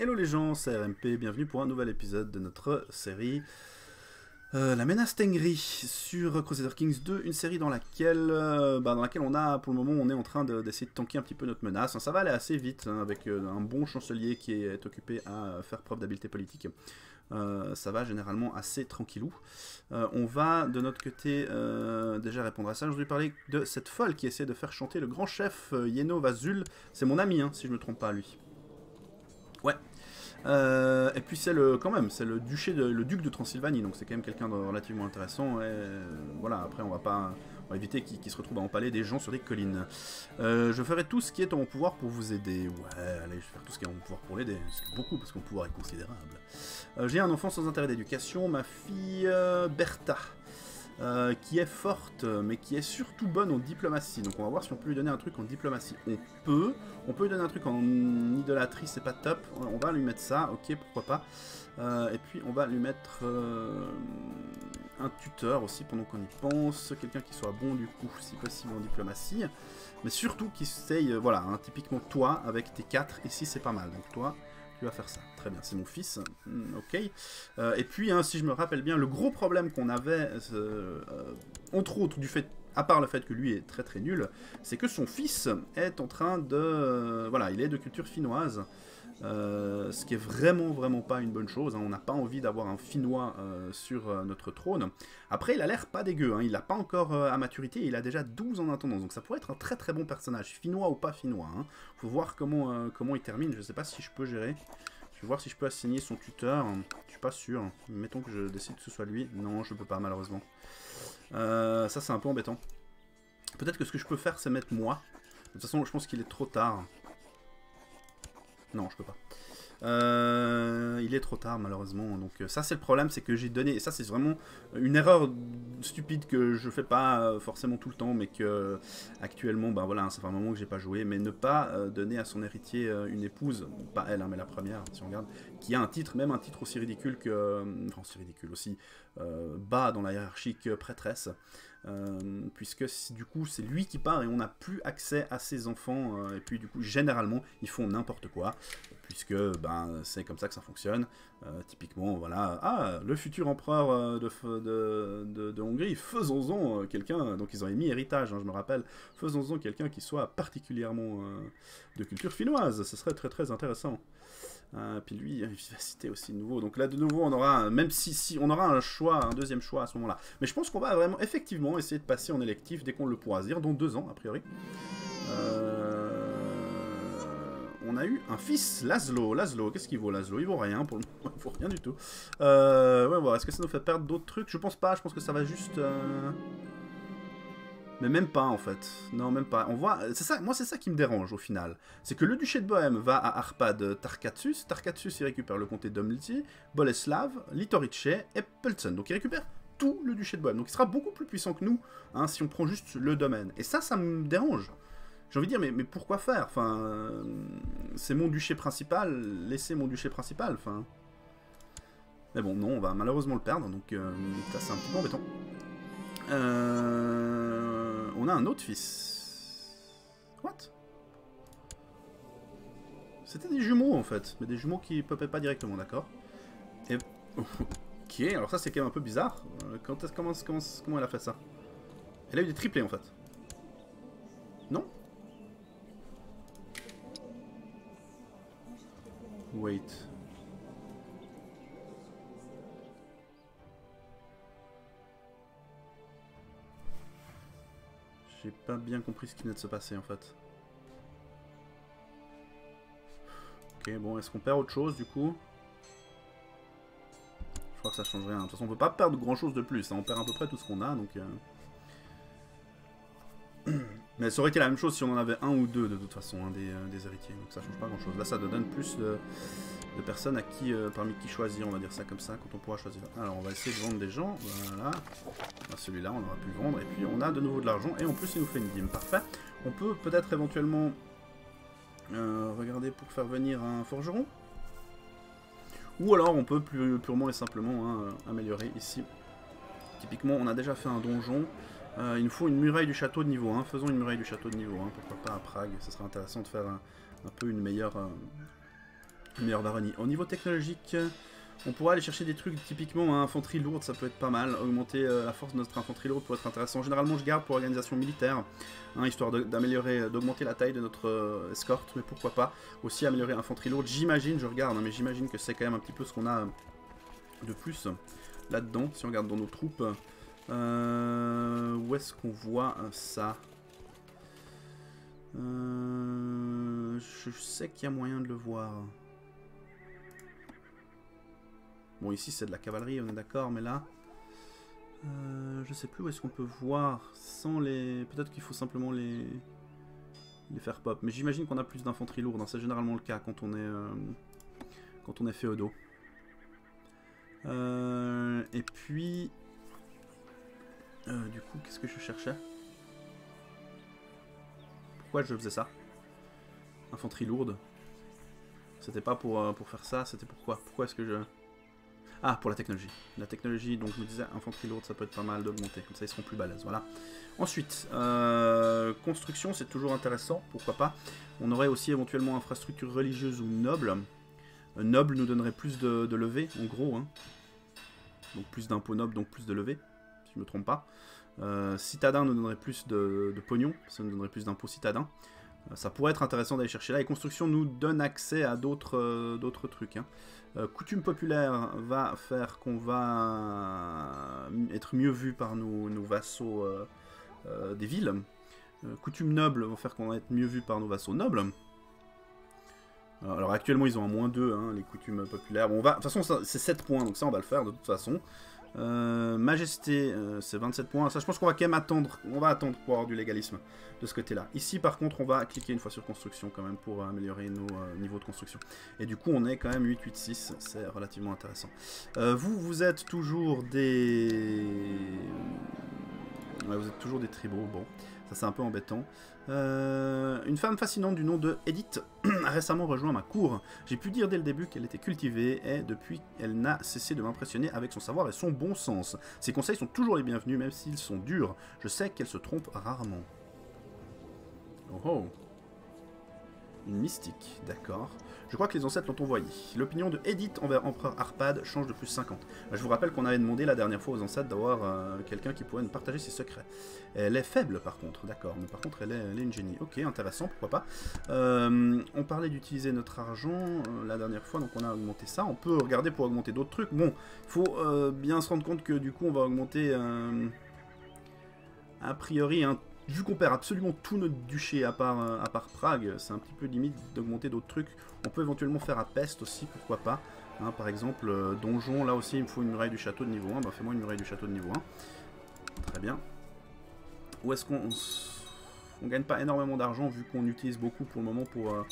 Hello les gens, c'est RMP, bienvenue pour un nouvel épisode de notre série euh, La Menace Tengri sur Crusader Kings 2, une série dans laquelle, euh, bah, dans laquelle on a, pour le moment, on est en train d'essayer de, tanker un petit peu notre menace. Ça va aller assez vite, hein, avec euh, un bon chancelier qui est occupé à faire preuve d'habileté politique. ça va généralement assez tranquillou. on va de notre côté déjà répondre à ça. Je voulais parler de cette folle qui essaie de faire chanter le grand chef Yeno Vazul. C'est mon ami, hein, si je ne me trompe pas, lui. Ouais. Euh, et puis c'est le quand même, c'est le duché de, le duc de Transylvanie, donc c'est quand même quelqu'un de relativement intéressant. Euh, voilà, après on va pas, on va éviter qu'il se retrouve à empaler des gens sur des collines. Euh, je ferai tout ce qui est en mon pouvoir pour vous aider. Ouais, allez, je vais faire tout ce qui est en mon pouvoir pour l'aider, beaucoup parce que mon pouvoir est considérable. J'ai un enfant sans intérêt d'éducation, ma fille Bertha. Euh, qui est forte, mais qui est surtout bonne en diplomatie. Donc on va voir si on peut lui donner un truc en diplomatie. On peut. On peut lui donner un truc en idolâtrie, c'est pas top. On va lui mettre ça, ok, pourquoi pas. Euh, et puis on va lui mettre euh, un tuteur aussi pendant qu'on y pense. Quelqu'un qui soit bon du coup, si possible en diplomatie. Mais surtout qui essaye, voilà, hein, typiquement toi avec tes 4, ici c'est pas mal. Donc toi, tu vas faire ça. Très bien, c'est mon fils. Hmm, ok. Euh, et puis, hein, si je me rappelle bien, le gros problème qu'on avait, euh, entre autres, du fait, à part le fait que lui est très très nul, c'est que son fils est en train de... voilà, il est de culture finnoise. Euh, ce qui est vraiment vraiment pas une bonne chose. Hein. On n'a pas envie d'avoir un Finnois euh, sur euh, notre trône. Après, il a l'air pas dégueu. Hein. Il n'a pas encore à maturité. Il a déjà 12 en attendant. Donc ça pourrait être un très très bon personnage, Finnois ou pas Finnois. Hein. Faut voir comment, comment il termine. Je sais pas si je peux gérer. Je vais voir si je peux assigner son tuteur. Je suis pas sûr. Mettons que je décide que ce soit lui. Non, je peux pas malheureusement. ça c'est un peu embêtant. Peut-être que ce que je peux faire c'est mettre moi. De toute façon, je pense qu'il est trop tard. Non, je peux pas. Euh, il est trop tard malheureusement. Donc euh, ça c'est le problème, c'est que j'ai donné, et ça c'est vraiment une erreur stupide que je fais pas euh, forcément tout le temps, mais que actuellement, ben voilà, ça fait un moment que j'ai pas joué, mais ne pas donner à son héritier une épouse, pas elle, hein, mais la première, si on regarde, qui a un titre, même un titre aussi ridicule que, enfin aussi ridicule, aussi bas dans la hiérarchie que prêtresse. Euh, puisque du coup c'est lui qui part et on n'a plus accès à ses enfants euh, et puis du coup généralement ils font n'importe quoi puisque ben c'est comme ça que ça fonctionne. Euh, typiquement voilà ah le futur empereur de, de, Hongrie faisons-en quelqu'un donc ils ont émis héritage hein, je me rappelle faisons-en quelqu'un qui soit particulièrement de culture finnoise ce serait très très intéressant euh, puis lui, vivacité aussi de nouveau. Donc là, de nouveau, on aura, même si, si on aura un choix, un deuxième choix à ce moment-là. Mais je pense qu'on va vraiment, effectivement, essayer de passer en électif dès qu'on le pourra dire, dans deux ans, a priori. Euh, on a eu un fils, Laszlo. Laszlo, qu'est-ce qu'il vaut, Laszlo? Il vaut rien, pour le moment, il vaut rien du tout. Euh, ouais, bon, est-ce que ça nous fait perdre d'autres trucs? Je pense pas, je pense que ça va juste... Mais même pas en fait. Non, même pas. On voit, c'est ça. Moi, c'est ça qui me dérange au final. C'est que le duché de Bohème va à Arpad Tarkatsus. Tarkatsus, il récupère le comté d'Omliti, Boleslav, Litorice et Pelzen. Donc, il récupère tout le duché de Bohème. Donc, il sera beaucoup plus puissant que nous hein, si on prend juste le domaine. Et ça, ça me dérange. J'ai envie de dire, mais, mais pourquoi faire? Enfin, c'est mon duché principal. Laissez mon duché principal. Enfin. Mais bon, non, on va malheureusement le perdre. Donc, euh, ça, c'est un petit peu embêtant. Euh, on a un autre fils. What? C'était des jumeaux en fait, mais des jumeaux qui popaient pas directement, d'accord? Et... Ok, alors ça c'est quand même un peu bizarre. Euh, quand est comment, comment, comment elle a fait ça? Elle a eu des triplés en fait. Non? Wait. J'ai pas bien compris ce qui venait de se passer en fait. Ok, bon, est-ce qu'on perd autre chose du coup? Je crois que ça change rien. De toute façon, on peut pas perdre grand chose de plus. Hein. On perd à peu près tout ce qu'on a, donc... Euh. Mais ça aurait été la même chose si on en avait un ou deux de toute façon, hein, des, euh, des, héritiers. Donc ça change pas grand chose. Là, ça donne plus de, de personnes à qui, euh, parmi qui choisir, on va dire ça comme ça, quand on pourra choisir. Alors on va essayer de vendre des gens, voilà. Celui-là, on aura pu vendre, et puis on a de nouveau de l'argent, et en plus il nous fait une dîme, parfait. On peut peut-être éventuellement euh, regarder pour faire venir un forgeron. Ou alors on peut plus purement et simplement hein, améliorer ici. Typiquement, on a déjà fait un donjon. Euh, il nous faut une muraille du château de niveau 1. Faisons une muraille du château de niveau 1. Pourquoi pas à Prague Ce serait intéressant de faire un, peu une meilleure, Meilleur baronnie. Au niveau technologique, on pourrait aller chercher des trucs typiquement infanterie lourde, ça peut être pas mal. Augmenter euh, la force de notre infanterie lourde pourrait être intéressant. Généralement, je garde pour organisation militaire, hein, histoire d'améliorer, d'augmenter la taille de notre euh, escorte, mais pourquoi pas. Aussi améliorer infanterie lourde, j'imagine, je regarde, hein, mais j'imagine que c'est quand même un petit peu ce qu'on a de plus là-dedans, si on regarde dans nos troupes. Euh, où est-ce qu'on voit ça? Je sais qu'il y a moyen de le voir. Bon, ici, c'est de la cavalerie, on est d'accord, mais là... Euh, je sais plus où est-ce qu'on peut voir sans les... Peut-être qu'il faut simplement les... les faire pop. Mais j'imagine qu'on a plus d'infanterie lourde. Hein. C'est généralement le cas quand on est... Euh, quand on est féodaux. Euh, et puis... du coup, qu'est-ce que je cherchais? Pourquoi je faisais ça? Infanterie lourde? C'était pas pour, pour faire ça, c'était pourquoi? Pourquoi est-ce que je... Ah, pour la technologie. La technologie, donc je me disais, infanterie lourde, ça peut être pas mal d'augmenter, comme ça ils seront plus balèzes, voilà. Ensuite, euh, construction, c'est toujours intéressant, pourquoi pas? On aurait aussi éventuellement infrastructure religieuse ou noble. Euh, noble nous donnerait plus de, de levée, en gros. Hein. Donc plus d'impôts nobles, donc plus de levée, si je ne me trompe pas. Euh, citadin nous donnerait plus de, de pognon, ça nous donnerait plus d'impôts citadins. Ça pourrait être intéressant d'aller chercher là. Et construction nous donne accès à d'autres d'autres trucs. Hein. Euh, coutume populaire va faire qu'on va être mieux vu par nos, vassaux euh, euh, des villes. coutume noble va faire qu'on va être mieux vu par nos vassaux nobles. Alors actuellement ils ont un moins 2, hein, les coutumes populaires. Bon, on va, de toute façon c'est 7 points, donc ça on va le faire de toute façon. Euh, majesté, euh, c'est 27 points. Ça, je pense qu'on va quand même attendre. On va attendre pour avoir du légalisme de ce côté-là. Ici, par contre, on va cliquer une fois sur construction quand même pour améliorer nos euh, niveaux de construction. Et du coup, on est quand même 8, 8, 6. C'est relativement intéressant. vous, vous êtes toujours des... vous êtes toujours des tribaux. Bon, ça c'est un peu embêtant. Euh, une femme fascinante du nom de Edith a récemment rejoint ma cour. J'ai pu dire dès le début qu'elle était cultivée et depuis elle n'a cessé de m'impressionner avec son savoir et son bon sens. Ses conseils sont toujours les bienvenus même s'ils sont durs. Je sais qu'elle se trompe rarement. Oh oh. Mystique, d'accord. Je crois que les ancêtres l'ont envoyé. L'opinion de Edith envers Empereur Arpad change de plus 50. Je vous rappelle qu'on avait demandé la dernière fois aux ancêtres d'avoir euh, quelqu'un qui pourrait nous partager ses secrets. Elle est faible par contre, d'accord, mais par contre elle est, une génie. Ok, intéressant, pourquoi pas. Euh, on parlait d'utiliser notre argent euh, la dernière fois, donc on a augmenté ça. On peut regarder pour augmenter d'autres trucs. Bon, faut bien se rendre compte que du coup on va augmenter a priori un vu qu'on perd absolument tout notre duché à part, euh, à part Prague, c'est un petit peu limite d'augmenter d'autres trucs. On peut éventuellement faire à Peste aussi, pourquoi pas. Hein, par exemple, euh, donjon, là aussi il me faut une muraille du château de niveau 1. Bah fais-moi une muraille du château de niveau 1. Très bien. Où est-ce qu'on... On gagne pas énormément d'argent vu qu'on utilise beaucoup pour le moment pour euh,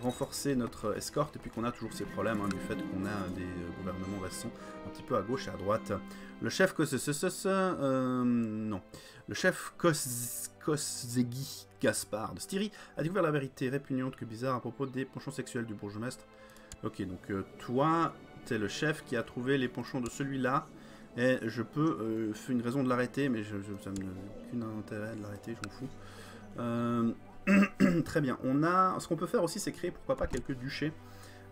renforcer notre escorte et puis qu'on a toujours ces problèmes hein, du fait qu'on a des gouvernements vassaux un petit peu à gauche et à droite. Le chef ce, euh, non. Le chef Gaspard de Styrie a découvert la vérité répugnante que bizarre à propos des penchants sexuels du bourgmestre. Ok, donc euh, toi, t'es le chef qui a trouvé les penchants de celui-là. Et je peux, euh, une raison de l'arrêter, mais je, je, ça n'a aucun intérêt de l'arrêter, je m'en fous. Euh, très bien. On a, ce qu'on peut faire aussi, c'est créer, pourquoi pas, quelques duchés.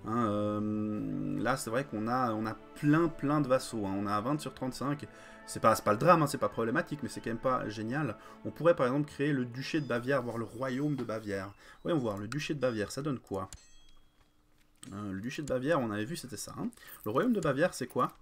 Hein, euh, là, c'est vrai qu'on a, on a plein, plein de vassaux. Hein. On a 20 sur 35. C'est pas, pas le drame, hein, c'est pas problématique, mais c'est quand même pas génial. On pourrait par exemple créer le duché de Bavière, voire le royaume de Bavière. Voyons voir, le duché de Bavière, ça donne quoi? Euh, Le duché de Bavière, on avait vu, c'était ça. Le royaume de Bavière, c'est quoi?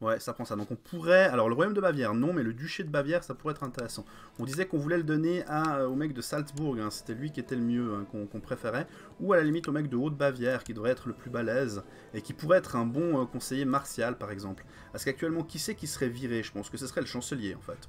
Ouais, ça prend ça. Donc on pourrait... Alors le royaume de Bavière, non, mais le duché de Bavière, ça pourrait être intéressant. On disait qu'on voulait le donner à, euh, au mec de Salzbourg, hein. c'était lui qui était le mieux, hein, qu'on préférait. Ou à la limite au mec de Haute-Bavière, qui devrait être le plus balèze, et qui pourrait être un bon euh, conseiller martial, par exemple. Parce qu'actuellement, qui c'est qui serait viré? Je pense que ce serait le chancelier, en fait.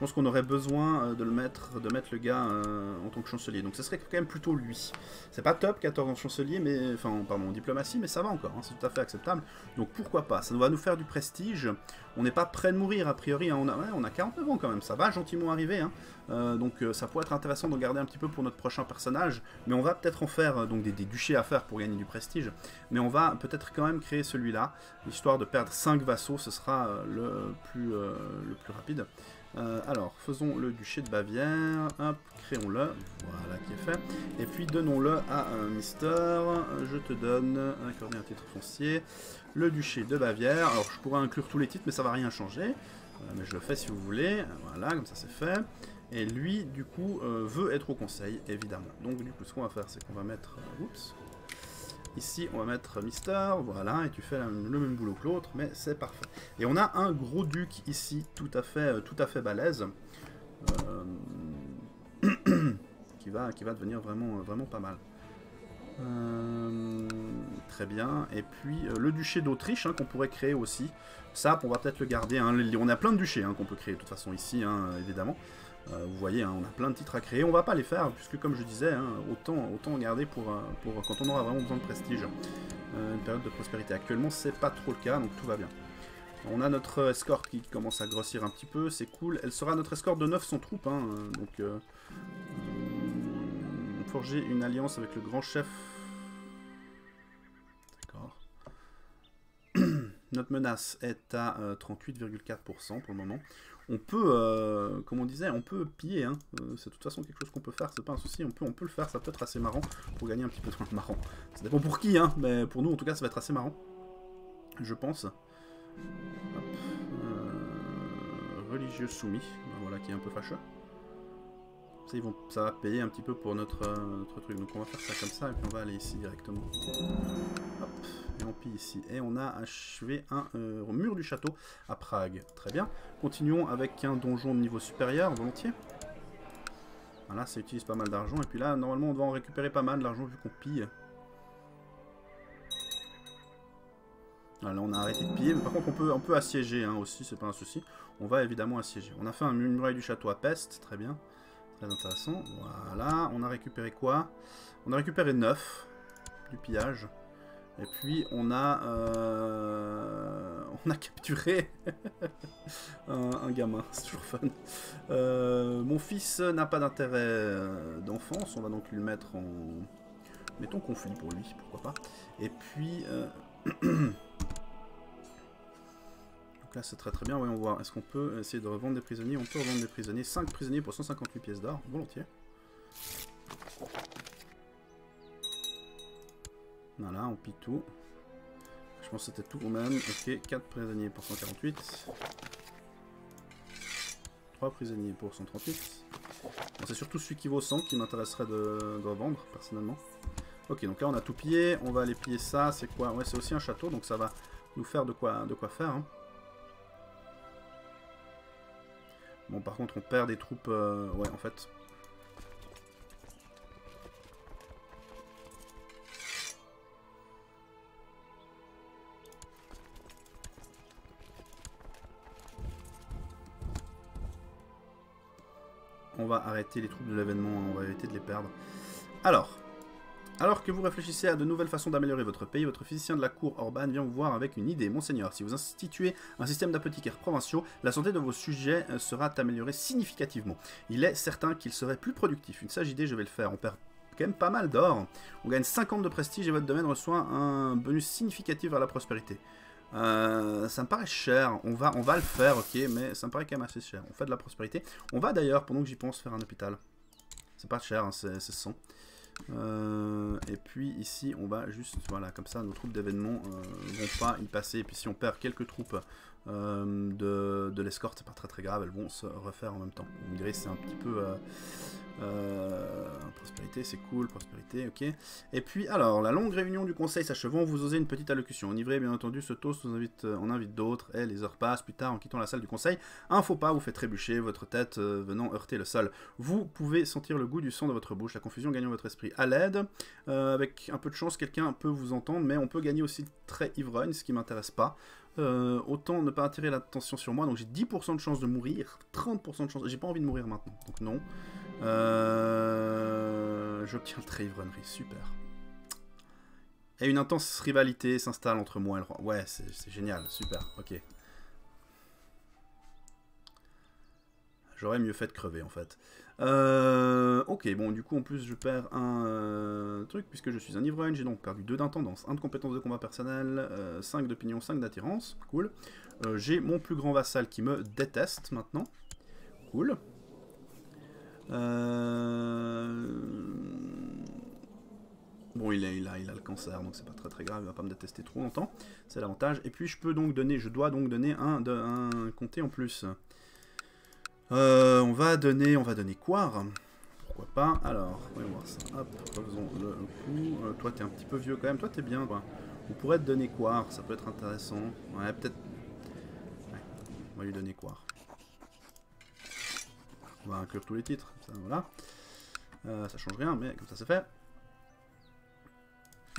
Je pense qu'on aurait besoin euh, de le mettre, de mettre le gars euh, en tant que chancelier. Donc ce serait quand même plutôt lui. C'est pas top, 14 en chancelier, mais enfin pardon, en diplomatie, mais ça va encore, hein, c'est tout à fait acceptable. Donc pourquoi pas? Ça va nous faire du prestige. On n'est pas prêt de mourir a priori. Hein. On, a, on a 49 ans quand même, ça va gentiment arriver. Hein. Euh, donc ça pourrait être intéressant de garder un petit peu pour notre prochain personnage. Mais on va peut-être en faire donc des, duchés à faire pour gagner du prestige. Mais on va peut-être quand même créer celui-là, histoire de perdre 5 vassaux, ce sera le plus rapide. Euh, alors, faisons le duché de Bavière. Hop, créons-le. Voilà, qui est fait. Et puis, donnons-le à un Mister. Je te donne, accorder un titre foncier, le duché de Bavière. Alors, je pourrais inclure tous les titres, mais ça va rien changer. Euh, mais je le fais si vous voulez. Voilà, comme ça c'est fait. Et lui, du coup, euh, veut être au conseil, évidemment. Donc, du coup, ce qu'on va faire, c'est qu'on va mettre... oups Ici, on va mettre Mister, voilà, et tu fais le même boulot que l'autre, mais c'est parfait. Et on a un gros duc ici, tout à fait, euh, tout à fait balèze, euh, qui, va, qui va devenir vraiment, vraiment pas mal. Euh, très bien. Et puis le duché d'Autriche hein, qu'on pourrait créer aussi. Ça, on va peut-être le garder. Hein. On a plein de duchés hein, qu'on peut créer de toute façon ici, évidemment. Euh, vous voyez, hein, on a plein de titres à créer. On va pas les faire, puisque comme je disais, hein, autant, autant garder pour, euh, pour quand on aura vraiment besoin de prestige. Euh, une période de prospérité. Actuellement, c'est pas trop le cas, donc tout va bien. On a notre escorte qui commence à grossir un petit peu, c'est cool. Elle sera notre escorte de 900 troupes, hein, donc... forger une alliance avec le grand chef. Notre menace est à 38,4% pour le moment on peut, euh, comme on disait, on peut piller. Hein. Euh, c'est de toute façon quelque chose qu'on peut faire, c'est pas un souci. On peut, on peut le faire, ça peut être assez marrant pour gagner un petit peu de temps. marrant. Ça dépend pour qui, hein, mais pour nous en tout cas, ça va être assez marrant. Je pense. Euh, religieux soumis, ben voilà qui est un peu fâcheux. Ça, va payer un petit peu pour notre, notre truc. Donc on va faire ça comme ça et puis on va aller ici directement. Hop et on pille ici. Et on a achevé un euh, mur du château à Prague. Très bien. Continuons avec un donjon de niveau supérieur, volontiers. Voilà, ça utilise pas mal d'argent. Et puis là, normalement, on doit en récupérer pas mal d'argent vu qu'on pille. Voilà, on a arrêté de piller. Mais par contre, on peut, on peut assiéger hein, aussi, c'est pas un souci. On va évidemment assiéger. On a fait un muraille du château à Peste, très bien. Intéressant. Voilà, on a récupéré quoi? On a récupéré 9 du pillage. Et puis on a euh, on a capturé un, gamin, c'est toujours fun. Euh, mon fils n'a pas d'intérêt euh, d'enfance, on va donc lui mettre en mettons conflit pour lui, pourquoi pas. Et puis donc là c'est très très bien, voyons voir. Est-ce qu'on peut essayer de revendre des prisonniers? On peut revendre des prisonniers, 5 prisonniers pour 158 pièces d'or, volontiers. Voilà, on pille tout. Je pense que c'était tout même. Ok, 4 prisonniers pour 148. 3 prisonniers pour 138. c'est surtout celui qui vaut 100 qui m'intéresserait de, revendre, personnellement. Ok, donc là on a tout pillé. On va aller piller ça. C'est quoi? Ouais, c'est aussi un château, donc ça va nous faire de quoi, de quoi faire. Hein. Bon, par contre, on perd des troupes... Euh, ouais, en fait, on va arrêter les troupes de l'événement, hein, on va éviter de les perdre. Alors, alors que vous réfléchissez à de nouvelles façons d'améliorer votre pays, votre physicien de la cour Orban vient vous voir avec une idée. Monseigneur, si vous instituez un système d'apothicaires provinciaux, la santé de vos sujets euh, sera améliorée significativement. Il est certain qu'il serait plus productif. Une sage idée, je vais le faire. On perd quand même pas mal d'or. On gagne 50 de prestige et votre domaine reçoit un bonus significatif à la prospérité. Euh, ça me paraît cher. On va, le faire, ok, mais ça me paraît quand même assez cher. On fait de la prospérité. On va d'ailleurs, pendant que j'y pense, faire un hôpital. C'est pas cher, hein, c'est 100. Euh, et puis ici, on va juste, voilà, comme ça, nos troupes d'événements euh, vont pas y passer. Et puis si on perd quelques troupes de, de l'escorte, c'est pas très très grave, elles vont se refaire en même temps. Vous me direz, c'est un petit peu euh, prospérité, c'est cool, prospérité, ok. Et puis, alors, la longue réunion du conseil s'achevant, vous osez une petite allocution. Enivré, bien entendu, ce toast nous invite, euh, on invite d'autres, et les heures passent, plus tard, en quittant la salle du conseil, un faux pas vous fait trébucher, votre tête euh, venant heurter le sol. Vous pouvez sentir le goût du sang dans votre bouche, la confusion gagnant votre esprit. À l'aide, avec un peu de chance, quelqu'un peut vous entendre, mais on peut gagner aussi très ivrogne, ce qui m'intéresse pas. Autant ne pas attirer l'attention sur moi, donc j'ai 10% de chance de mourir, 30% de chance, j'ai pas envie de mourir maintenant, donc non. Euh, J'obtiens le ivrognerie, super. Et une intense rivalité s'installe entre moi et le roi. Ouais, c'est génial, super, ok. J'aurais mieux fait de crever en fait. Euh, ok, bon, du coup, en plus, je perds un euh, truc puisque je suis un ivrogne. J'ai donc perdu 2 d'intendance, 1 de compétence de combat personnel, 5 d'opinion, 5 d'attirance. Cool. J'ai mon plus grand vassal qui me déteste maintenant. Cool. Euh, bon, il a, il, le cancer, donc c'est pas très très grave, il va pas me détester trop longtemps. C'est l'avantage. Et puis je peux donc donner, je dois donc donner un, de, un comté en plus. Euh, on va donner, on va donner Quar. Pourquoi pas? Alors, voyons voir ça. Hop, refaisons le coup. Euh, toi, t'es un petit peu vieux quand même. Toi, t'es bien. On pourrait te donner Quar, ça peut être intéressant. Ouais, peut-être... Ouais, on va lui donner Quar. On va inclure tous les titres, ça, voilà. Euh, ça change rien, mais comme ça c'est fait.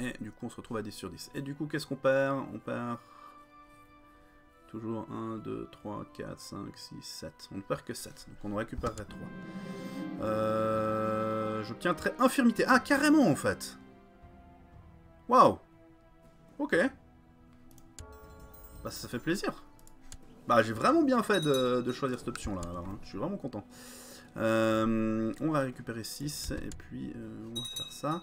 Et du coup, on se retrouve à 10 sur 10. Et du coup, qu'est-ce qu'on perd? On perd... Toujours 1, 2, 3, 4, 5, 6, 7. On ne perd que 7, donc on en récupérerait 3. Euh, J'obtiendrai infirmité. Ah, carrément, en fait Waouh Ok. Bah, ça fait plaisir. Bah, j'ai vraiment bien fait de, choisir cette option-là, alors. Hein. Je suis vraiment content. Euh, on va récupérer 6 et puis euh, on va faire ça.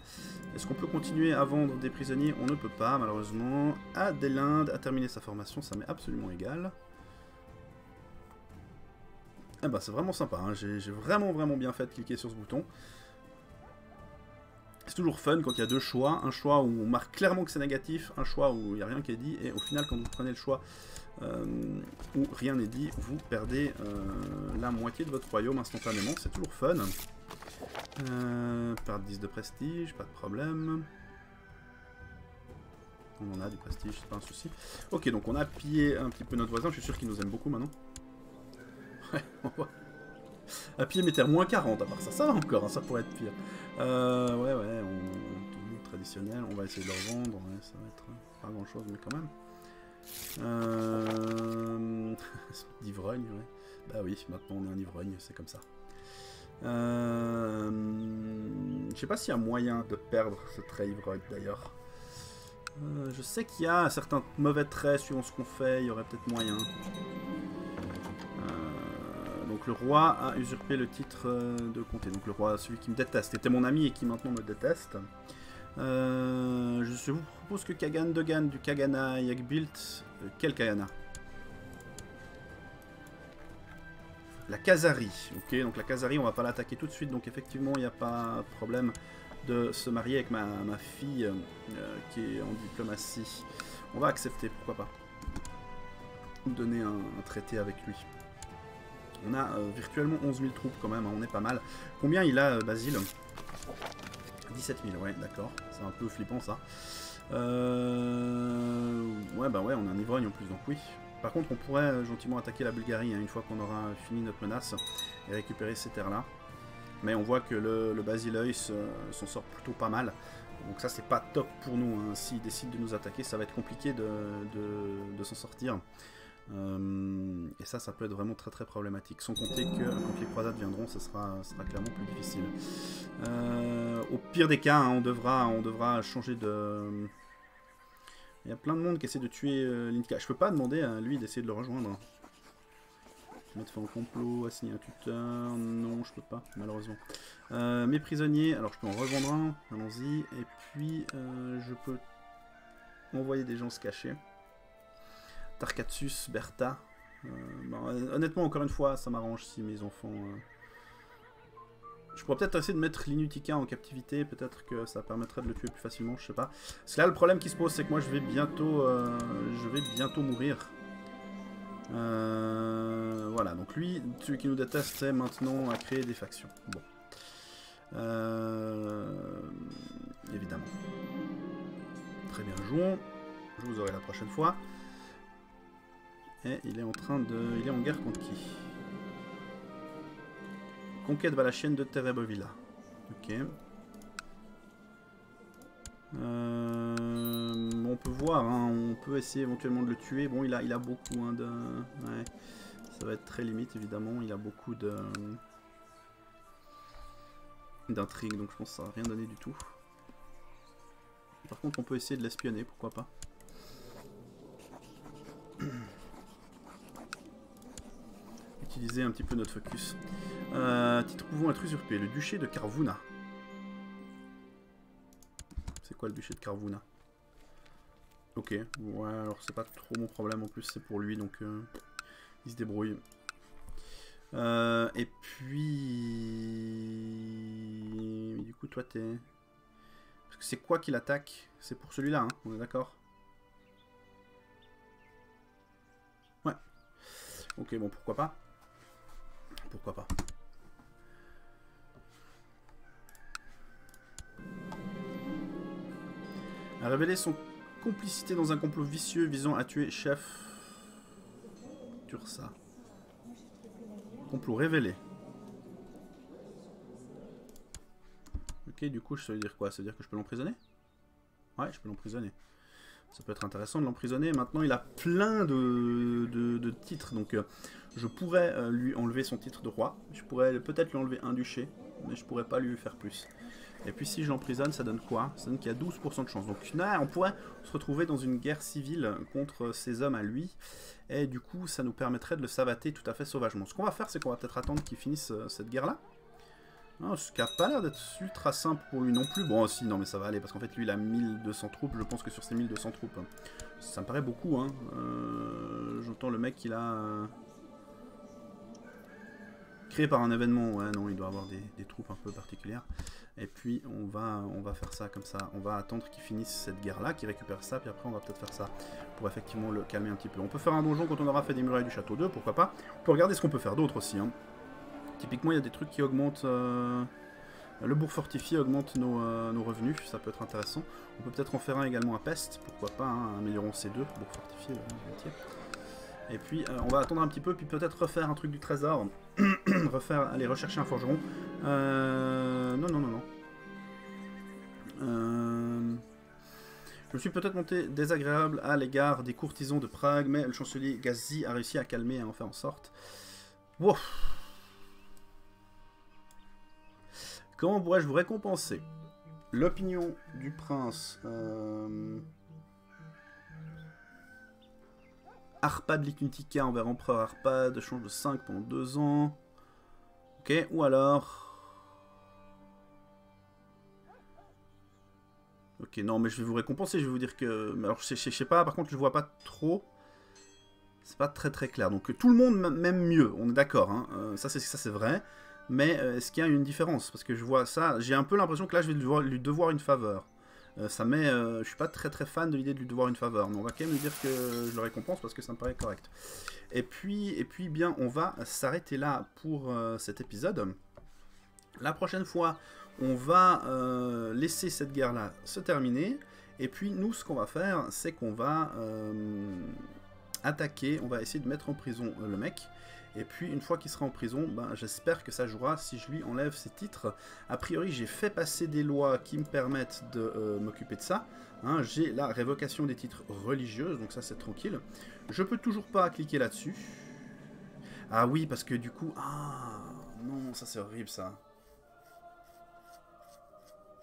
Est-ce qu'on peut continuer à vendre des prisonniers? On ne peut pas malheureusement. Adelinde a terminé sa formation, ça m'est absolument égal. Eh ben c'est vraiment sympa, hein. j'ai vraiment vraiment bien fait de cliquer sur ce bouton. C'est toujours fun quand il y a deux choix, un choix où on marque clairement que c'est négatif, un choix où il n'y a rien qui est dit, et au final quand vous prenez le choix euh, où rien n'est dit, vous perdez euh, la moitié de votre royaume instantanément. C'est toujours fun. Euh, perdre 10 de prestige, pas de problème. On en a du prestige, c'est pas un souci. Ok, donc on a pillé un petit peu notre voisin. Je suis sûr qu'il nous aime beaucoup maintenant. Ouais, on va... Mes terres, moins 40 à part ça. Ça va encore, hein, ça pourrait être pire. Euh, ouais, ouais, on... traditionnel. On va essayer de le revendre. Ça va être pas grand chose, mais quand même. Euh... d'ivrogne, ouais. Bah oui, maintenant on est un ivrogne, c'est comme ça. Euh... Je sais pas s'il y a moyen de perdre ce trait ivrogne d'ailleurs. Euh, je sais qu'il y a certains mauvais traits suivant ce qu'on fait, il y aurait peut-être moyen. Euh, donc le roi a usurpé le titre euh, de comté. Donc le roi, celui qui me déteste, était mon ami et qui maintenant me déteste. Je vous propose que Kagan Dogan du Kagana Yakbilt. Euh, quel Kagana La Kazari. Ok, donc la Kazari, on va pas l'attaquer tout de suite. Donc effectivement, il n'y a pas de problème de se marier avec ma, fille euh, qui est en diplomatie. On va accepter, pourquoi pas. Donner un, traité avec lui. On a virtuellement 11 000 troupes quand même, hein, on est pas mal. Combien il a, Basile? 17 000, ouais, d'accord. C'est un peu flippant ça. Euh... Ouais, bah ouais, on a un ivrogne en plus, donc oui. Par contre, on pourrait gentiment attaquer la Bulgarie hein, une fois qu'on aura fini notre menace et récupérer ces terres-là. Mais on voit que le, le Basileus euh, s'en sort plutôt pas mal. Donc ça, c'est pas top pour nous. Hein. S'il décide de nous attaquer, ça va être compliqué de s'en sortir. Euh, et ça, ça peut être vraiment très très problématique. Sans compter que quand les croisades viendront, ce sera, sera clairement plus difficile. Euh, au pire des cas, hein, on, devra, on devra changer de... Il y a plein de monde qui essaie de tuer euh. Je peux pas demander à lui d'essayer de le rejoindre. Mettre fin au complot, assigner un tuteur. Non, je peux pas, malheureusement. mes prisonniers, alors je peux en revendre un. Allons-y. Et puis, je peux envoyer des gens se cacher. Tarkatsus, Bertha. Euh, honnêtement, encore une fois, ça m'arrange si mes enfants... Euh, je pourrais peut-être essayer de mettre l'Inutika en captivité, peut-être que ça permettrait de le tuer plus facilement, je sais pas. Parce que là, le problème qui se pose, c'est que moi, je vais bientôt, euh, je vais bientôt mourir. voilà, donc lui, celui qui nous déteste, c'est maintenant à créer des factions. Bon. évidemment. Très bien, jouons. Je vous aurai la prochaine fois. Et il est en train de... Il est en guerre contre qui? Conquête valachienne de Terebovilla. Ok. Euh, on peut voir, hein, on peut essayer éventuellement de le tuer. Bon, il a, il a beaucoup hein, de... Ouais. Ça va être très limite, évidemment. Il a beaucoup de... d'intrigue, donc je pense que ça va rien donner du tout. Par contre, on peut essayer de l'espionner, pourquoi pas. Un petit peu notre focus. Euh, titre pouvons être usurpé. Le duché de Carvuna. C'est quoi le duché de Carvuna Ok, ouais, alors c'est pas trop mon problème en plus, c'est pour lui, donc euh, il se débrouille. Euh, et puis... Du coup, toi, t'es... Parce que c'est quoi qui l'attaque? C'est pour celui-là, hein on est d'accord? Ouais. Ok, bon, pourquoi pas Pourquoi pas A son complicité dans un complot vicieux visant à tuer chef Tursa. Complot révélé. Ok, du coup, ça veut dire quoi? Ça veut dire que je peux l'emprisonner? Ouais, je peux l'emprisonner. Ça peut être intéressant de l'emprisonner. Maintenant, il a plein de, titres, donc euh, je pourrais euh, lui enlever son titre de roi. Je pourrais peut-être lui enlever un duché, mais je pourrais pas lui faire plus. Et puis si je l'emprisonne, ça donne quoi? Ça donne qu'il y a 12% de chance. Donc là, on pourrait se retrouver dans une guerre civile contre ces hommes à lui. Et du coup, ça nous permettrait de le savater tout à fait sauvagement. Ce qu'on va faire, c'est qu'on va peut-être attendre qu'il finisse euh, cette guerre-là. Ce qui n'a pas l'air d'être ultra simple pour lui non plus. Bon, si, non, mais ça va aller, parce qu'en fait, lui, il a 1200 troupes. Je pense que sur ces 1200 troupes, ça me paraît beaucoup. Hein. Euh, j'entends le mec, il a... Par un événement. Ouais, non, il doit avoir des troupes un peu particulières. Et puis on va, on va faire ça comme ça. On va attendre qu'il finisse cette guerre-là, qu'il récupère ça, puis après on va peut-être faire ça pour effectivement le calmer un petit peu. On peut faire un donjon quand on aura fait des murailles du château 2, pourquoi pas. On peut regarder ce qu'on peut faire d'autre aussi. Hein. Typiquement, il y a des trucs qui augmentent... Euh, le bourg fortifié augmente euh, nos, revenus, ça peut être intéressant. On peut peut-être en faire un également à peste, pourquoi pas, hein, améliorons ces deux, bourg fortifié, euh, Et puis on va attendre un petit peu, puis peut-être refaire un truc du trésor. refaire, aller rechercher un forgeron. Euh, non, non, non, non. Euh, je me suis peut-être monté désagréable à l'égard des courtisans de Prague, mais le chancelier Gazi a réussi à calmer et à en faire en sorte. Comment pourrais-je vous récompenser? L'opinion du prince. Euh... Arpad Likutika envers Empereur Arpad, change de 5 pendant 2 ans. Ok, ou alors... Ok, non, mais je vais vous récompenser, je vais vous dire que... Alors, je sais, sais pas, par contre, je vois pas trop... C'est pas très très clair. Donc, tout le monde m'aime mieux, on est d'accord, hein. Euh, ça c'est vrai. Mais euh, est-ce qu'il y a une différence? Parce que je vois ça, j'ai un peu l'impression que là, je vais lui devoir une faveur. Euh, ça met, euh, je suis pas très très fan de l'idée de lui devoir une faveur, mais on va quand même lui dire que je le récompense parce que ça me paraît correct. Et puis, bien, on va s'arrêter là pour euh, cet épisode. La prochaine fois, on va laisser cette guerre-là se terminer. Et puis nous, ce qu'on va faire, c'est qu'on va attaquer, on va essayer de mettre en prison le mec. Et puis, une fois qu'il sera en prison, ben, j'espère que ça jouera si je lui enlève ses titres. A priori, j'ai fait passer des lois qui me permettent de euh, m'occuper de ça. Hein. j'ai la révocation des titres religieuses, donc ça c'est tranquille. Je peux toujours pas cliquer là-dessus. Ah oui, parce que du coup... Ah non, ça c'est horrible ça.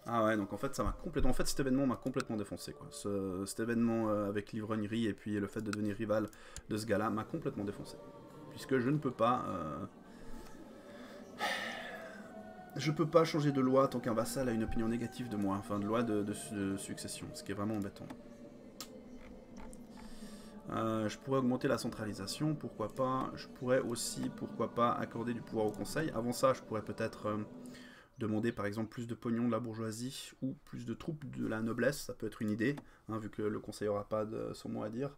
Ah ouais, donc en fait ça m'a complètement... En fait cet événement m'a complètement défoncé quoi. cet événement euh, avec l'ivrognerie et puis le fait de devenir rival de ce gars-là m'a complètement défoncé puisque je ne peux pas... Euh, je peux pas changer de loi tant qu'un vassal a une opinion négative de moi, enfin de loi de, succession, ce qui est vraiment embêtant. Euh, je pourrais augmenter la centralisation, pourquoi pas. Je pourrais aussi, pourquoi pas, accorder du pouvoir au conseil. Avant ça, je pourrais peut-être euh, demander par exemple plus de pognon de la bourgeoisie ou plus de troupes de la noblesse, ça peut être une idée, hein, vu que le conseil n'aura pas de, son mot à dire.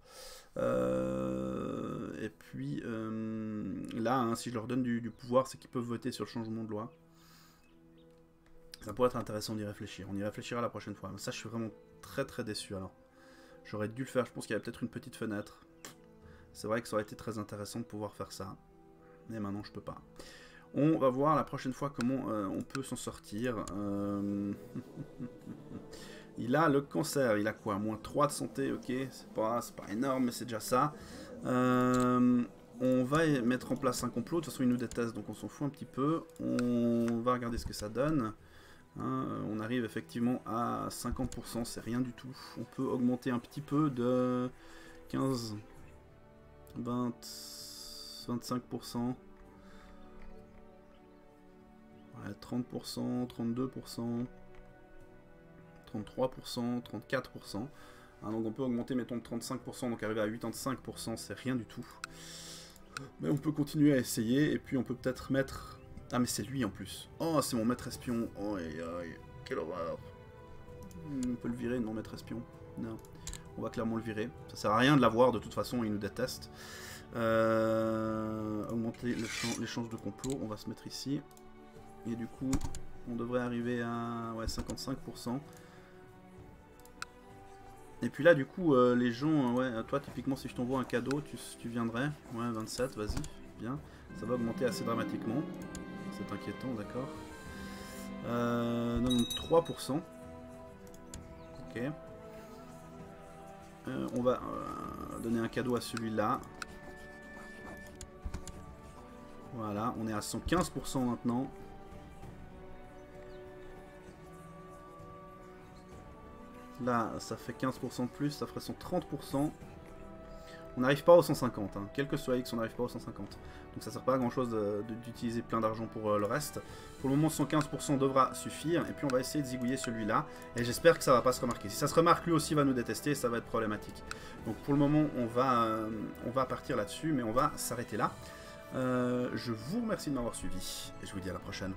Euh, et puis euh, là, hein, si je leur donne du, pouvoir, c'est qu'ils peuvent voter sur le changement de loi. Ça pourrait être intéressant d'y réfléchir. On y réfléchira la prochaine fois. Mais ça, je suis vraiment très très déçu alors. J'aurais dû le faire, je pense qu'il y avait peut-être une petite fenêtre. C'est vrai que ça aurait été très intéressant de pouvoir faire ça. Mais maintenant, je peux pas. On va voir la prochaine fois comment euh, on peut s'en sortir. Euh, il a le cancer, il a quoi? Moins 3 de santé, ok, c'est pas, pas énorme, mais c'est déjà ça. Euh, on va mettre en place un complot, de toute façon il nous déteste, donc on s'en fout un petit peu. On va regarder ce que ça donne. Hein, on arrive effectivement à 50%, c'est rien du tout. On peut augmenter un petit peu de 15, 20, 25%. 30%, 32%, 33%, 34%. donc on peut augmenter, mettons, de 35%, donc arriver à 85%, c'est rien du tout. Mais on peut continuer à essayer, et puis on peut peut-être mettre... Ah mais c'est lui en plus. Oh, c'est mon maître espion. Oh, aïe, aïe. Quelle horreur. On peut le virer, non, maître espion. Non. On va clairement le virer. Ça sert à rien de l'avoir, de toute façon, il nous déteste. Euh, augmenter les, chances de complot, on va se mettre ici. Et du coup, on devrait arriver à ouais, 55%. Et puis là, du coup, euh, les gens, ouais, toi, typiquement, si je t'envoie un cadeau, tu, viendrais. Ouais, 27, vas-y, bien. Ça va augmenter assez dramatiquement. C'est inquiétant, d'accord. Euh, 3%. Ok. Euh, on va euh, donner un cadeau à celui-là. Voilà, on est à 115% maintenant. Là, ça fait 15% de plus, ça ferait 130%. On n'arrive pas aux 150, hein. quel que soit X, on n'arrive pas aux 150. Donc ça sert pas à grand chose d'utiliser plein d'argent pour euh, le reste. Pour le moment, 115% devra suffire, et puis on va essayer de zigouiller celui-là. Et j'espère que ça va pas se remarquer. Si ça se remarque, lui aussi va nous détester, et ça va être problématique. Donc pour le moment, on va, euh, on va partir là-dessus, mais on va s'arrêter là. Euh, je vous remercie de m'avoir suivi, et je vous dis à la prochaine.